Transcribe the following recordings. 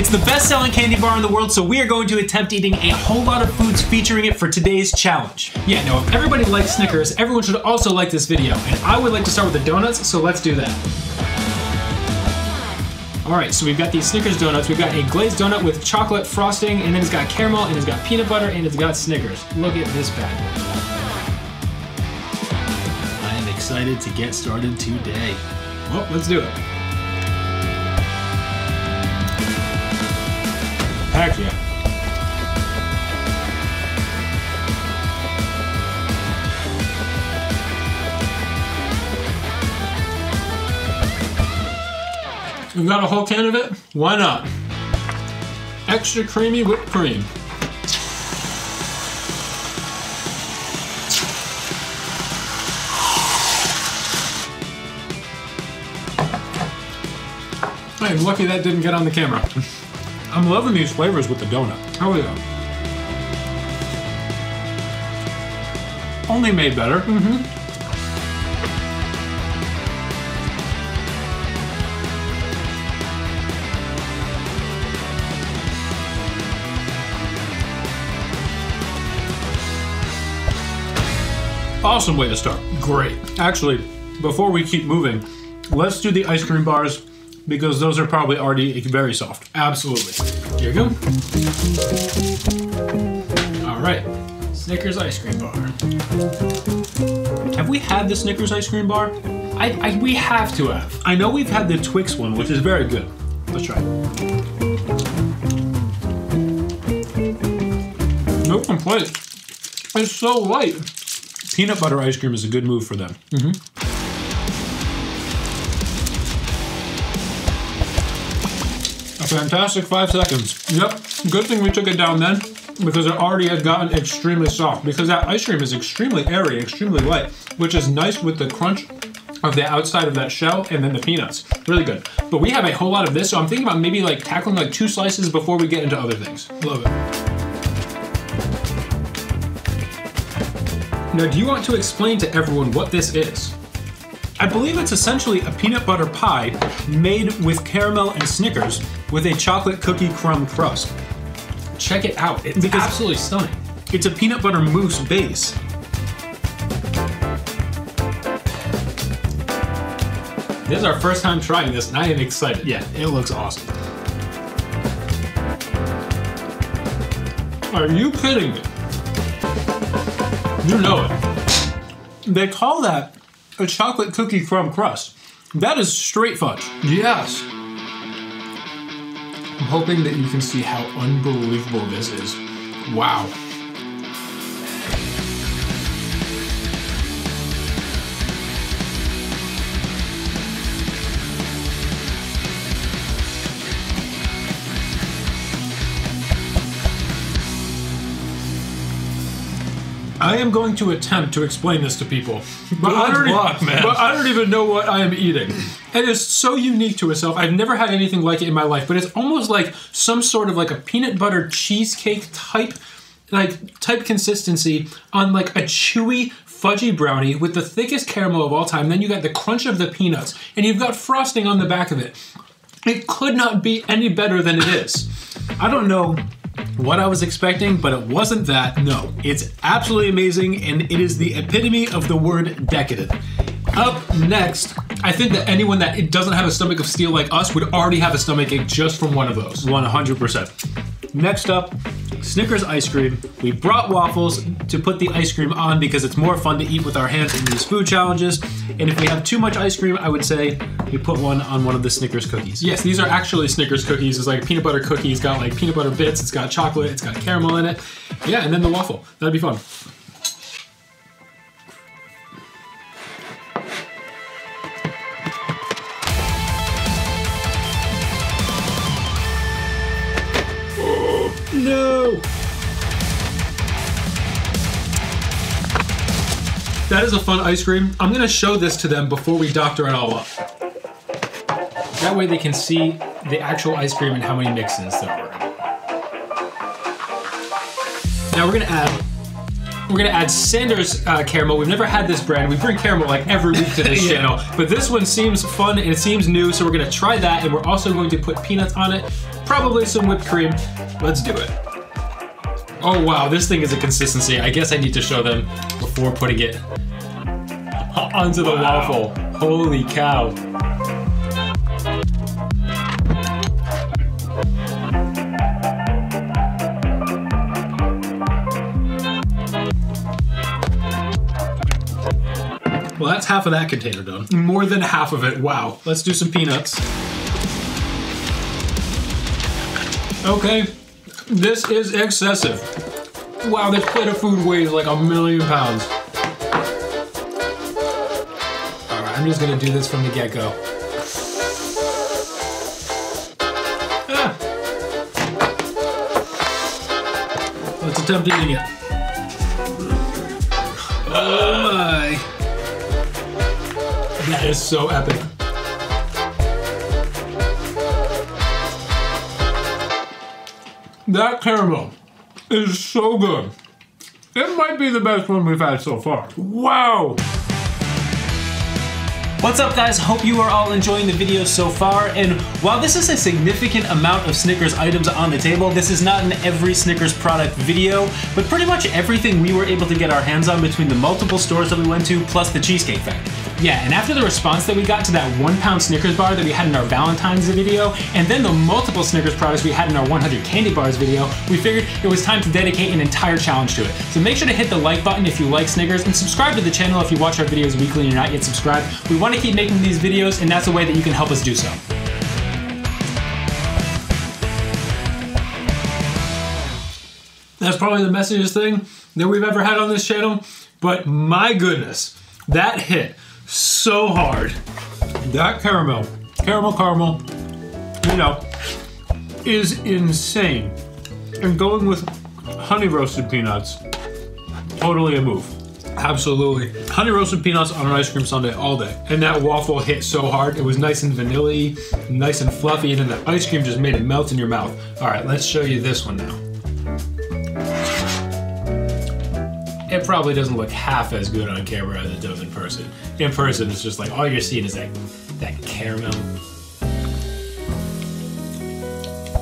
It's the best-selling candy bar in the world, so we are going to attempt eating a whole lot of foods featuring it for today's challenge. Yeah, no, if everybody likes Snickers, everyone should also like this video. And I would like to start with the donuts, so let's do that. All right, so we've got these Snickers donuts. We've got a glazed donut with chocolate frosting, and then it's got caramel, and it's got peanut butter, and it's got Snickers. Look at this bad boy. I am excited to get started today. Well, let's do it. Heck yeah. We've got a whole can of it. Why not? Extra creamy whipped cream. I am lucky that didn't get on the camera. I'm loving these flavors with the donut. How are you? Only made better. Mm-hmm. Awesome way to start. Great. Actually, before we keep moving, let's do the ice cream bars because those are probably already very soft. Absolutely. Here you go. All right. Snickers ice cream bar. Have we had the Snickers ice cream bar? I, I we have to have. I know we've had the Twix one, which is very good. Let's try it. No complaint. It's so light. Peanut butter ice cream is a good move for them. A fantastic five seconds. Yep. Good thing we took it down then because it already had gotten extremely soft because that ice cream is extremely airy, extremely light, which is nice with the crunch of the outside of that shell and then the peanuts. Really good. But we have a whole lot of this, so I'm thinking about maybe like tackling like two slices before we get into other things. Love it. Now, do you want to explain to everyone what this is? I believe it's essentially a peanut butter pie made with caramel and Snickers with a chocolate cookie crumb crust. Check it out. It's Because- absolutely stunning. It's a peanut butter mousse base. This is our first time trying this, and I am excited. Yeah, it looks awesome. Are you kidding me? You know it. They call that a chocolate cookie crumb crust. That is straight fudge. Yes. Hoping that you can see how unbelievable this is. Wow. I am going to attempt to explain this to people, but I, don't luck, even, man. but I don't even know what I am eating. It is so unique to itself. I've never had anything like it in my life, but it's almost like some sort of like a peanut butter cheesecake type, like type consistency on like a chewy fudgy brownie with the thickest caramel of all time. Then you got the crunch of the peanuts, and you've got frosting on the back of it. It could not be any better than it is. I don't know what I was expecting, but it wasn't that. No, it's absolutely amazing, and it is the epitome of the word decadent. Up next, I think that anyone that doesn't have a stomach of steel like us would already have a stomach ache just from one of those. 100%. Next up, Snickers ice cream. We brought waffles to put the ice cream on because it's more fun to eat with our hands in these food challenges. And if we have too much ice cream, I would say we put one on one of the Snickers cookies. Yes, these are actually Snickers cookies. It's like peanut butter cookie. It's got like peanut butter bits. It's got chocolate. It's got caramel in it. Yeah, and then the waffle. That'd be fun. That is a fun ice cream. I'm gonna show this to them before we doctor it all up. That way they can see the actual ice cream and how many mixins there are. Now we're gonna add we're gonna add Sanders uh, caramel. We've never had this brand. We bring caramel like every week to this Yeah. channel, but this one seems fun and it seems new, so we're gonna try that. And we're also going to put peanuts on it, probably some whipped cream. Let's do it. Oh wow, this thing is a consistency. I guess I need to show them before putting it onto the Wow. waffle. Holy cow. Well, that's half of that container done. More than half of it. Wow. Let's do some peanuts. Okay, this is excessive. Wow, this plate of food weighs like a million pounds. I'm just gonna do this from the get-go. Ah, Let's attempt eating it. Oh my. that is so epic. That caramel is so good. It might be the best one we've had so far. Wow! What's up guys? Hope you are all enjoying the video so far and while this is a significant amount of Snickers items on the table, this is not an every Snickers product video, but pretty much everything we were able to get our hands on between the multiple stores that we went to plus the Cheesecake Factory. Yeah, and after the response that we got to that one pound Snickers bar that we had in our Valentine's video, and then the multiple Snickers products we had in our 100 candy bars video, we figured it was time to dedicate an entire challenge to it. So make sure to hit the like button if you like Snickers, and subscribe to the channel if you watch our videos weekly and you're not yet subscribed. We want to keep making these videos, and that's a way that you can help us do so. That's probably the messiest thing that we've ever had on this channel, but my goodness, that hit so hard. That caramel, caramel caramel, you know, is insane. And going with honey roasted peanuts, totally a move. Absolutely. Honey roasted peanuts on an ice cream sundae all day. And that waffle hit so hard. It was nice and vanilla nice and fluffy, and then the ice cream just made it melt in your mouth. All right, let's show you this one now. Probably doesn't look half as good on camera as it does in person. In person, it's just like all you're seeing is that that caramel.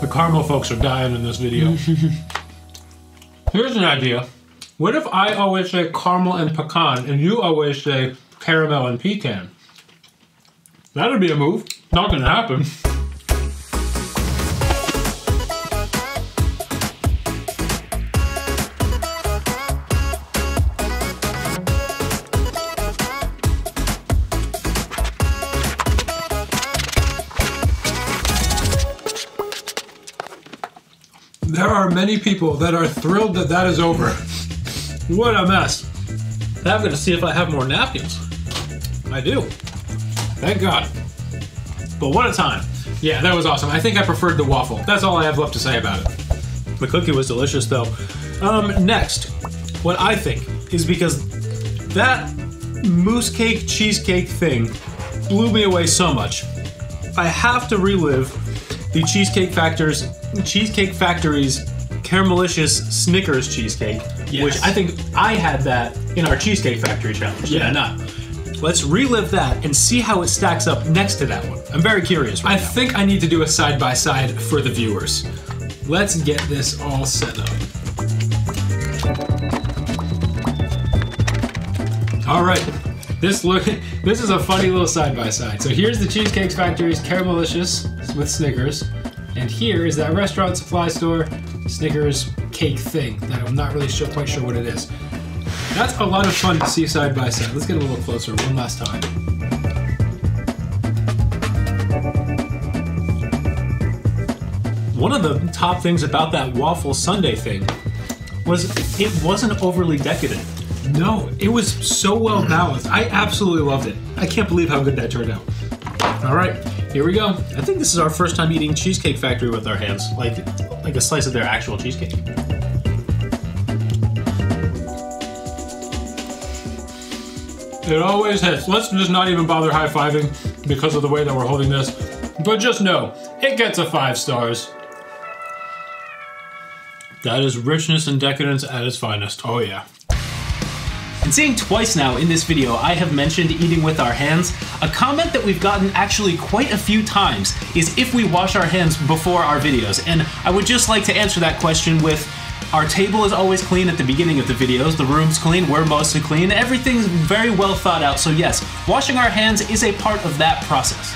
The caramel folks are dying in this video. Here's an idea. What if I always say caramel and pecan, and you always say caramel and pecan? That'd be a move. Not gonna happen. There are many people that are thrilled that that is over. What a mess. I'm gonna see if I have more napkins. I do. Thank God. But what a time. Yeah, that was awesome. I think I preferred the waffle. That's all I have left to say about it. The cookie was delicious though. Um, next, what I think is because that mousse cake cheesecake thing blew me away so much. I have to relive the Cheesecake Factor's Cheesecake Factory's caramelicious Snickers cheesecake, Yes. which I think I had that in our Cheesecake Factory challenge. Yeah. not. Let's relive that and see how it stacks up next to that one. I'm very curious. Right I now. think I need to do a side by side for the viewers. Let's get this all set up. All right. This look this is a funny little side by side. So here's the Cheesecake Factory's Caramelicious with Snickers. And here is that restaurant supply store Snickers cake thing that I'm not really sure, quite sure what it is. That's a lot of fun to see side by side. Let's get a little closer one last time. One of the top things about that waffle sundae thing was it wasn't overly decadent. No, it was so well balanced. I absolutely loved it. I can't believe how good that turned out. All right, here we go. I think this is our first time eating Cheesecake Factory with our hands, like like a slice of their actual cheesecake. It always hits. Let's just not even bother high fiving because of the way that we're holding this. But just know, it gets a five stars. That is richness and decadence at its finest. Oh, yeah. And seeing twice now in this video, I have mentioned eating with our hands. A comment that we've gotten actually quite a few times is if we wash our hands before our videos. And I would just like to answer that question with our table is always clean at the beginning of the videos, the room's clean, we're mostly clean, everything's very well thought out. So yes, washing our hands is a part of that process.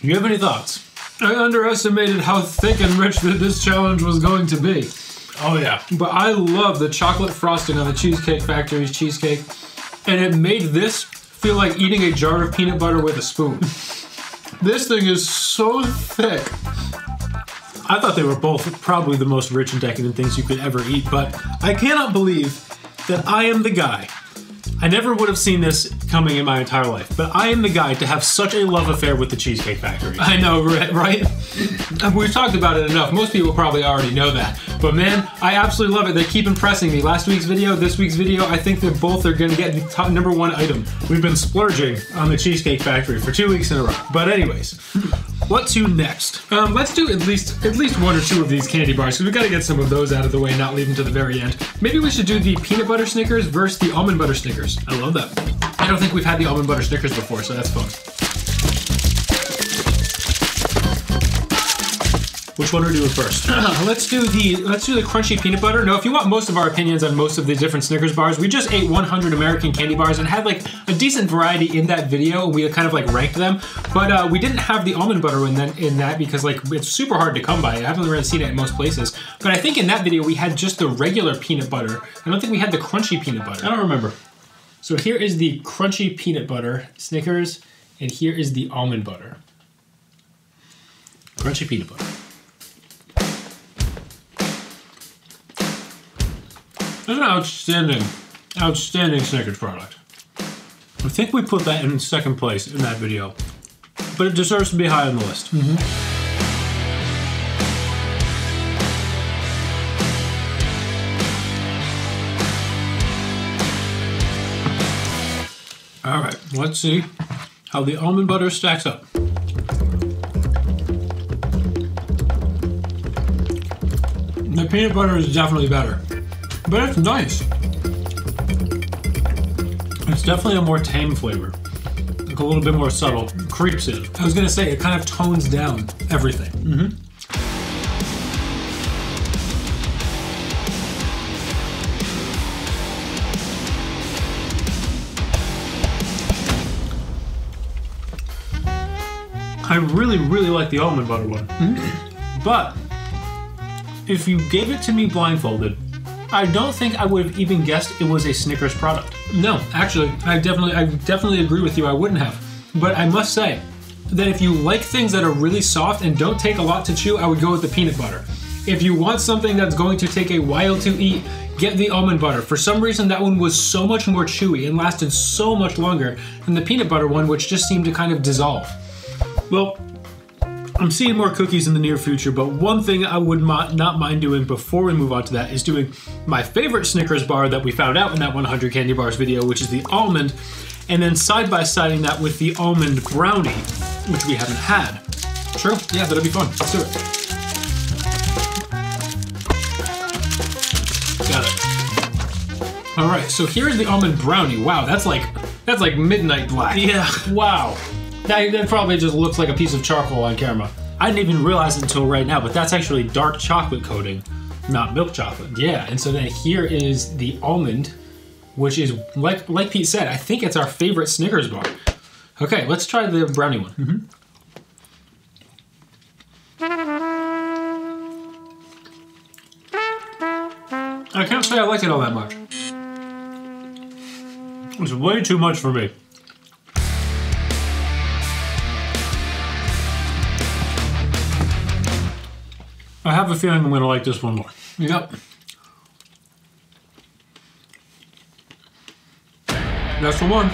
Do you have any thoughts? I underestimated how thick and rich that this challenge was going to be. Oh yeah. But I love the chocolate frosting on the Cheesecake Factory's cheesecake. And it made this feel like eating a jar of peanut butter with a spoon. this thing is so thick. I thought they were both probably the most rich and decadent things you could ever eat, but I cannot believe that I am the guy. I never would have seen this coming in my entire life, but I am the guy to have such a love affair with the Cheesecake Factory. I know, right? right? We've talked about it enough. Most people probably already know that. But man, I absolutely love it. They keep impressing me. Last week's video, this week's video, I think they're both are going to get the top number one item. We've been splurging on the Cheesecake Factory for two weeks in a row. But anyways, what to next? Um, let's do at least at least one or two of these candy bars because we got to get some of those out of the way, not leave them to the very end. Maybe we should do the peanut butter Snickers versus the almond butter Snickers. I love that. I don't think we've had the almond butter Snickers before, so that's fun. Which one are we doing first? let's do the let's do the crunchy peanut butter. Now, if you want most of our opinions on most of the different Snickers bars, we just ate 100 American candy bars and had like a decent variety in that video. We kind of like ranked them, but uh, we didn't have the almond butter in that in that because like it's super hard to come by. I haven't really seen it in most places, but I think in that video we had just the regular peanut butter. I don't think we had the crunchy peanut butter. I don't remember. So here is the crunchy peanut butter Snickers, and here is the almond butter. Crunchy peanut butter. That's an outstanding, outstanding Snickers product. I think we put that in second place in that video, but it deserves to be high on the list. Mm-hmm. All right, let's see how the almond butter stacks up. The peanut butter is definitely better, but it's nice. It's definitely a more tame flavor, like a little bit more subtle. Creeps in. I was gonna say it kind of tones down everything. Mm-hmm. I really, really like the almond butter one. Mm-hmm. But if you gave it to me blindfolded, I don't think I would have even guessed it was a Snickers product. No, actually, I definitely, I definitely agree with you. I wouldn't have, but I must say that if you like things that are really soft and don't take a lot to chew, I would go with the peanut butter. If you want something that's going to take a while to eat, get the almond butter. For some reason, that one was so much more chewy and lasted so much longer than the peanut butter one, which just seemed to kind of dissolve. Well, I'm seeing more cookies in the near future, but one thing I would not mind doing before we move on to that is doing my favorite Snickers bar that we found out in that 100 candy bars video, which is the almond, and then side by siding that with the almond brownie, which we haven't had. Sure, Yeah, that'd be fun. Let's do it. Got it. All right. So here's the almond brownie. Wow, that's like that's like midnight black. Yeah. Wow. That, that probably just looks like a piece of charcoal on camera. I didn't even realize it until right now, but that's actually dark chocolate coating, not milk chocolate. Yeah, and so then here is the almond, which is like like Pete said, I think it's our favorite Snickers bar. Okay, let's try the brownie one. Mm-hmm. I can't say I like it all that much. It's way too much for me. Have a feeling I'm going to like this one more. Yep. That's the one.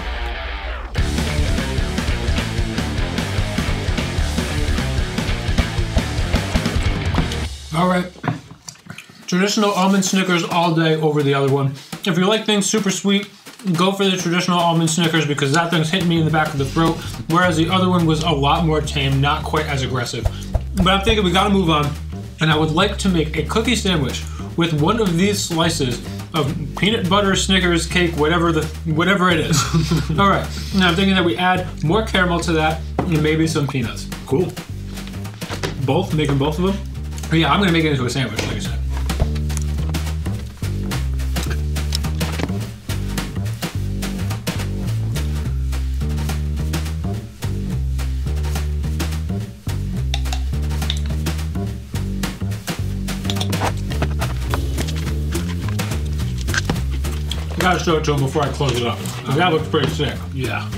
All right. Traditional almond Snickers all day over the other one. If you like things super sweet, go for the traditional almond Snickers because that thing's hitting me in the back of the throat, whereas the other one was a lot more tame, not quite as aggressive. But I'm thinking we gotta move on. And I would like to make a cookie sandwich with one of these slices of peanut butter Snickers cake, whatever the whatever it is. All right, now I'm thinking that we add more caramel to that and maybe some peanuts. Cool. Both making both of them. But yeah, I'm gonna make it into a sandwich, like I said. Gotta show it to him before I close it up. That looks pretty sick. Yeah.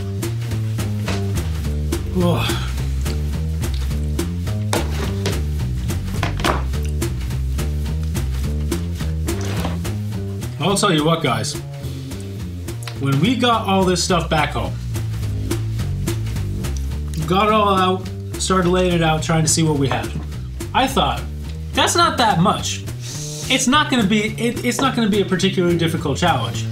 I'll tell you what, guys. When we got all this stuff back home, got it all out, started laying it out, trying to see what we had. I thought that's not that much. It's not going to be. It, it's not going to be a particularly difficult challenge.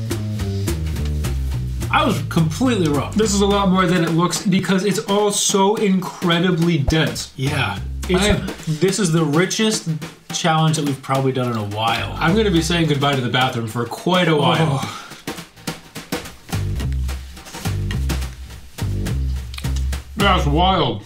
I was completely wrong. This is a lot more than it looks because it's all so incredibly dense. Yeah. It's, I- this is the richest challenge that we've probably done in a while. I'm going to be saying goodbye to the bathroom for quite a while. Oh. That's wild.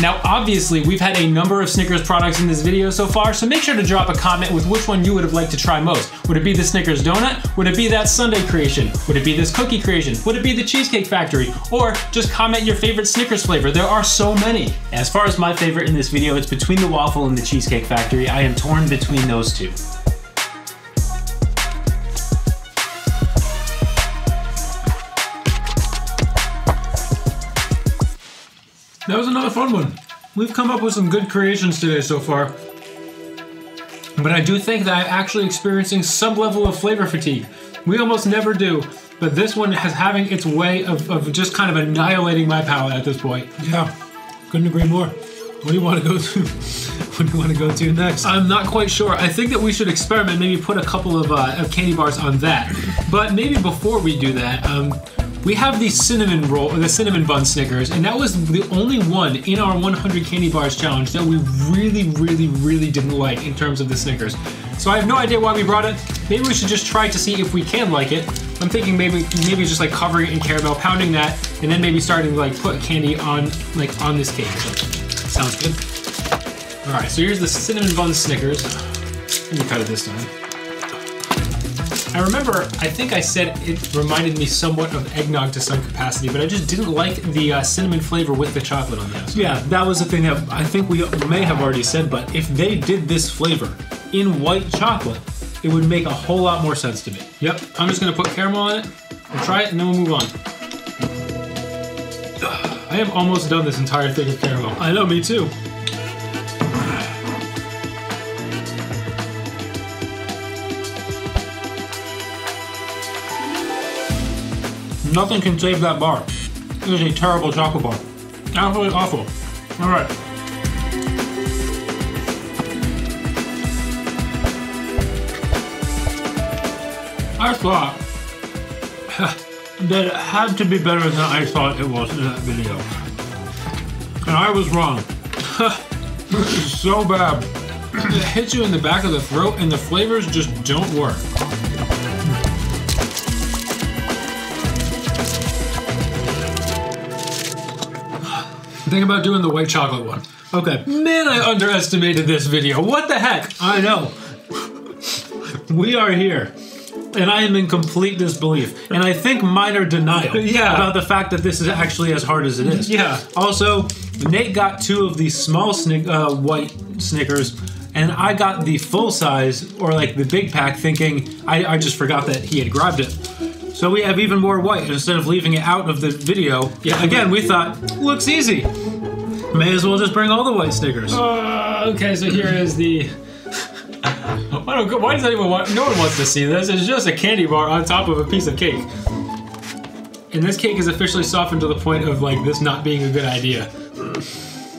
Now, obviously, we've had a number of Snickers products in this video so far, so make sure to drop a comment with which one you would have liked to try most. Would it be the Snickers donut? Would it be that sundae creation? Would it be this cookie creation? Would it be the Cheesecake Factory? Or just comment your favorite Snickers flavor. There are so many. As far as my favorite in this video, it's between the waffle and the Cheesecake Factory. I am torn between those two. That was another fun one. We've come up with some good creations today so far. But I do think that I'm actually experiencing some level of flavor fatigue. We almost never do, but this one has having its way of, of just kind of annihilating my palate at this point. Yeah. Couldn't agree more. What do you want to go to? what do you want to go to next? I'm not quite sure. I think that we should experiment, maybe put a couple of, uh, of candy bars on that. But maybe before we do that, um, we have the cinnamon roll, the cinnamon bun Snickers, and that was the only one in our 100 candy bars challenge that we really, really, really didn't like in terms of the Snickers. So I have no idea why we brought it. Maybe we should just try to see if we can like it. I'm thinking maybe maybe just like covering it in caramel, pounding that, and then maybe starting to like put candy on like on this cake. Sounds good. All right, so here's the cinnamon bun Snickers. Let me cut it this time. I remember, I think I said it reminded me somewhat of eggnog to some capacity, but I just didn't like the uh, cinnamon flavor with the chocolate on this. Yeah, that was the thing that I think we may have already said, but if they did this flavor in white chocolate, it would make a whole lot more sense to me. Yep, I'm just gonna put caramel on it. We'll try it and then we'll move on. I am almost done this entire thing with caramel. I know, me too. Nothing can save that bar. It is a terrible chocolate bar. Absolutely awful. All right. I thought that it had to be better than I thought it was in that video. And I was wrong. this is so bad. It hits you in the back of the throat and the flavors just don't work. Think about doing the white chocolate one. Okay. Man, I underestimated this video. What the heck? I know. We are here. And I am in complete disbelief. And I think minor denial Yeah. about the fact that this is actually as hard as it is. Yeah. Also, Nate got two of the small snick, uh, white Snickers, and I got the full size, or like the big pack, thinking I, I just forgot that he had grabbed it. So we have even more white instead of leaving it out of the video. Yeah. Again, we thought, looks easy. May as well just bring all the white Snickers. Uh, okay, so here is the. Why, don't, why does anyone want? No one wants to see this. It's just a candy bar on top of a piece of cake. And this cake is officially softened to the point of like this not being a good idea.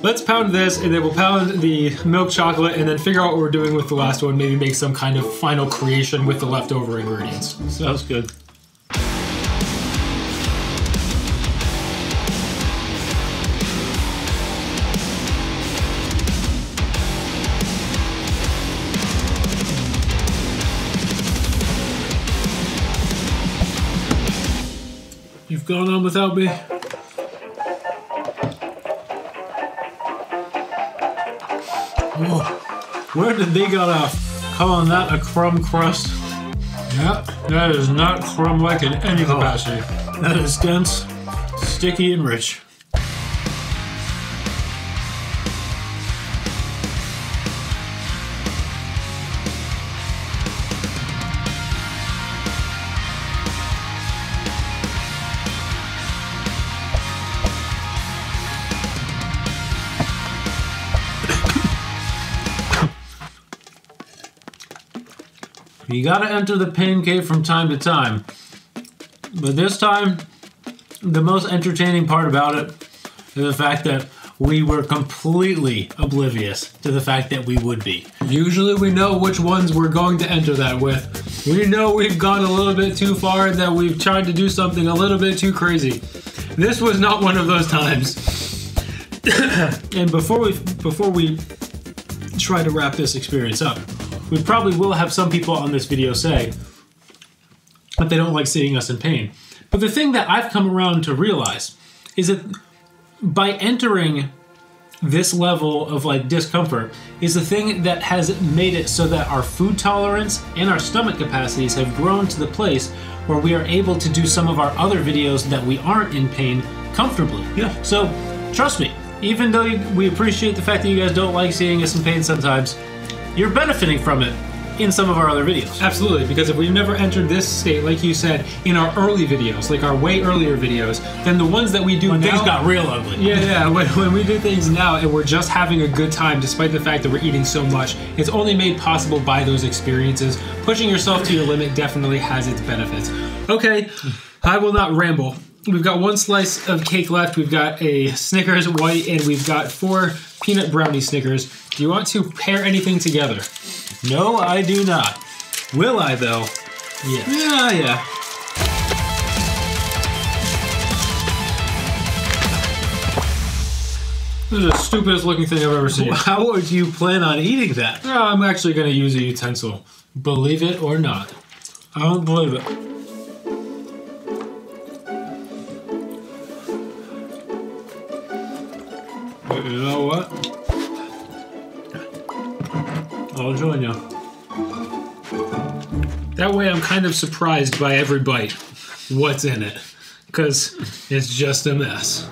Let's pound this, and then we'll pound the milk chocolate, and then figure out what we're doing with the last one. Maybe make some kind of final creation with the leftover ingredients. Sounds good. Going on without me. Where did they get off calling that a crumb crust? Yeah, that is not crumb like in any oh. capacity. That is dense, sticky, and rich. You gotta enter the pain cave from time to time. But this time, the most entertaining part about it is the fact that we were completely oblivious to the fact that we would be. Usually we know which ones we're going to enter that with. We know we've gone a little bit too far and that we've tried to do something a little bit too crazy. This was not one of those times. And before we before we try to wrap this experience up, we probably will have some people on this video say that they don't like seeing us in pain. But the thing that I've come around to realize is that by entering this level of like discomfort is the thing that has made it so that our food tolerance and our stomach capacities have grown to the place where we are able to do some of our other videos that we aren't in pain comfortably. Yeah. So, trust me, even though we appreciate the fact that you guys don't like seeing us in pain sometimes, you're benefiting from it in some of our other videos. Absolutely, because if we've never entered this state, like you said, in our early videos, like our way earlier videos, then the ones that we do When now, things got real ugly. Yeah, yeah. When, when we do things now and we're just having a good time despite the fact that we're eating so much, it's only made possible by those experiences. Pushing yourself to your limit definitely has its benefits. Okay, I will not ramble. We've got one slice of cake left. We've got a Snickers white and we've got four peanut brownie Snickers. Do you want to pair anything together? No, I do not. Will I though? Yeah. Yeah, yeah. This is the stupidest looking thing I've ever seen. How would you plan on eating that? No, I'm actually going to use a utensil. Believe it or not. I don't believe it. What? I'll join you. That way I'm kind of surprised by every bite. What's in it? Because it's just a mess.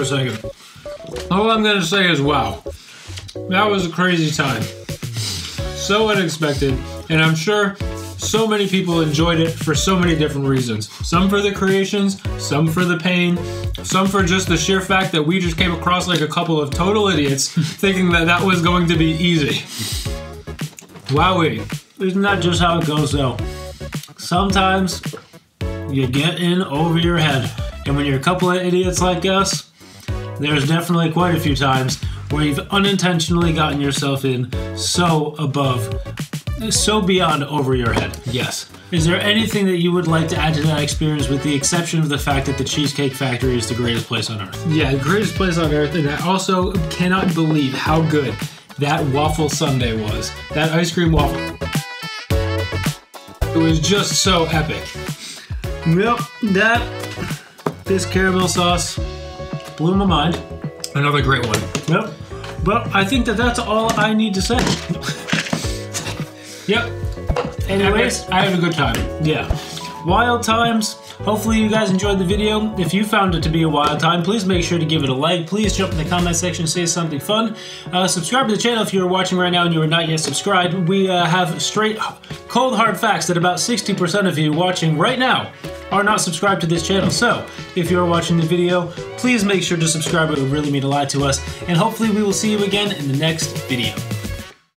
For a second. All I'm to say is wow. That was a crazy time. So unexpected. And I'm sure so many people enjoyed it for so many different reasons. Some for the creations, some for the pain, some for just the sheer fact that we just came across like a couple of total idiots thinking that that was going to be easy. Wowee. Isn't that just how it goes though? Sometimes you get in over your head. And when you're a couple of idiots like us, there's definitely quite a few times where you've unintentionally gotten yourself in so above, so beyond over your head. Yes. Is there anything that you would like to add to that experience with the exception of the fact that the Cheesecake Factory is the greatest place on earth? Yeah, the greatest place on earth, and I also cannot believe how good that waffle sundae was. That ice cream waffle. It was just so epic. Yep, that, this caramel sauce blew my mind. Another great one. Yep. But I think that that's all I need to say. Yep. Anyways, I had a good time. yeah. Wild times. Hopefully you guys enjoyed the video. If you found it to be a wild time, please make sure to give it a like. Please jump in the comment section, say something fun. Uh, subscribe to the channel if you're watching right now and you are not yet subscribed. We uh, have straight, cold hard facts that about 60% of you watching right now are not subscribed to this channel. So, if you're watching the video, please make sure to subscribe. It would really mean a lot to us. And hopefully, we will see you again in the next video.